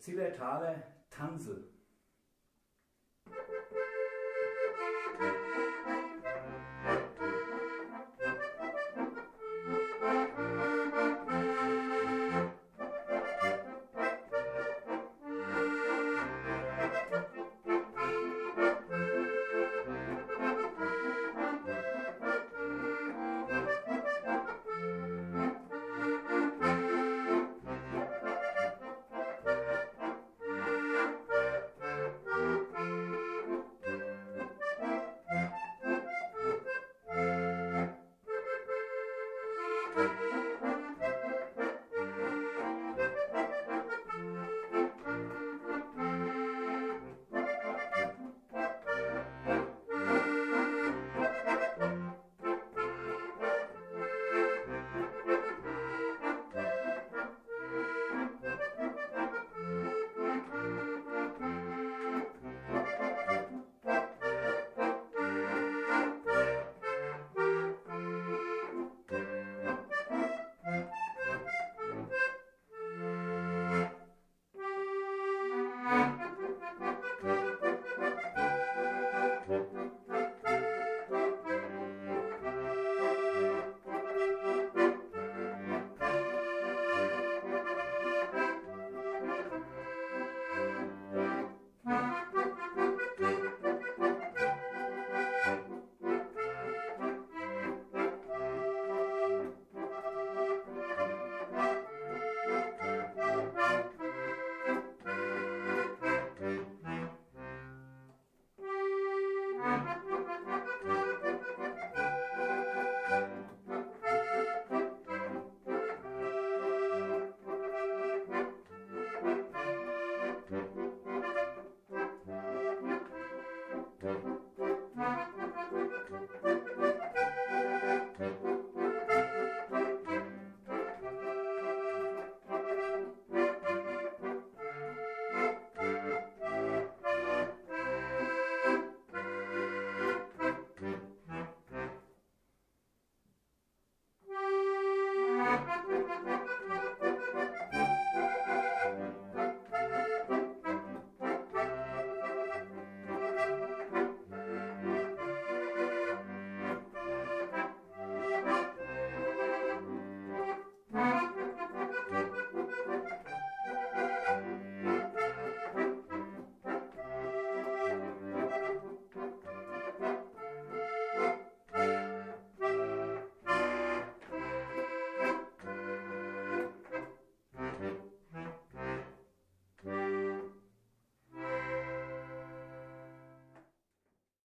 Zillertaler Tanzel.